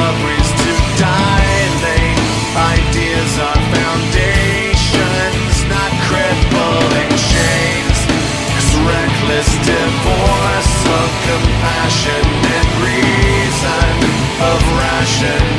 to. Ideas are foundations, not crippling chains. This reckless divorce of compassion and reason, of ration.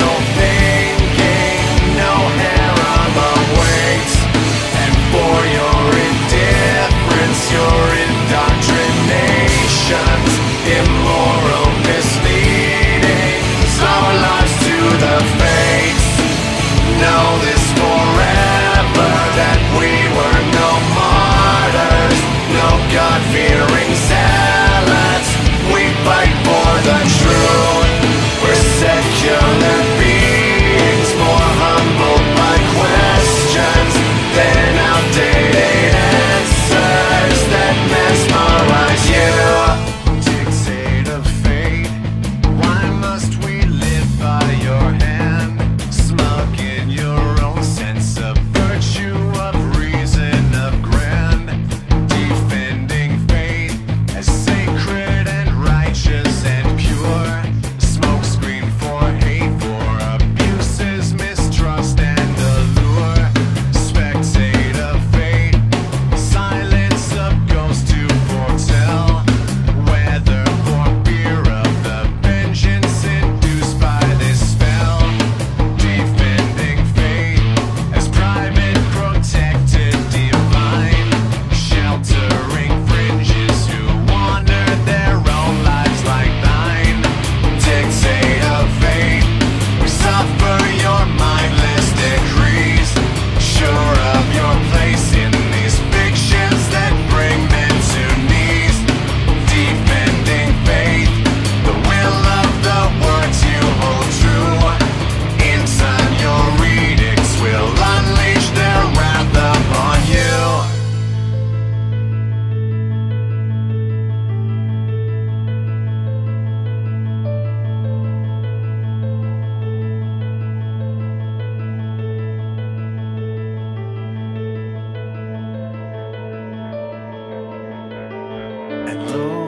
And lo,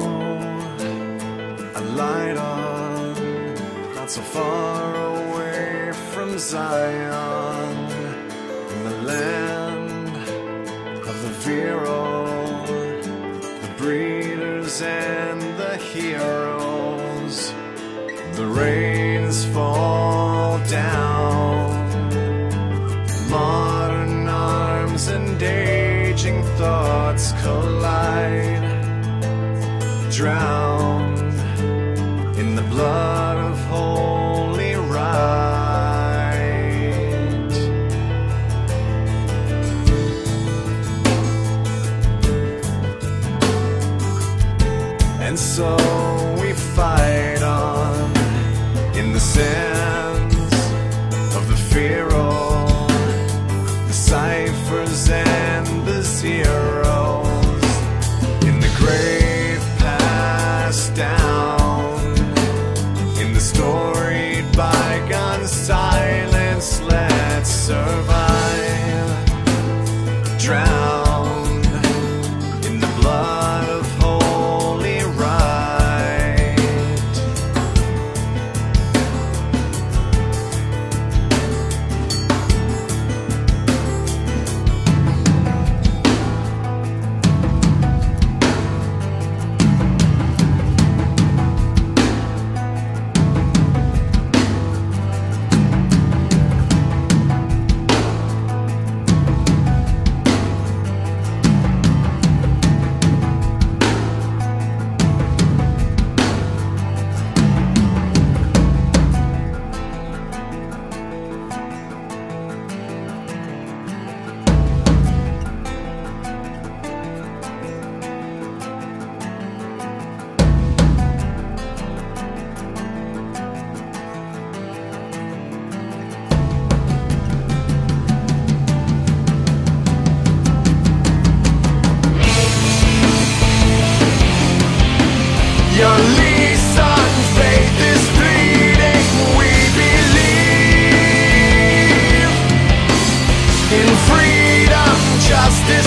a light on, not so far away from Zion, in the land of the virile, the breeders and the heroes. The rains fall down, modern arms and aging thoughts collide, drowned in the blood of holy right. And so justice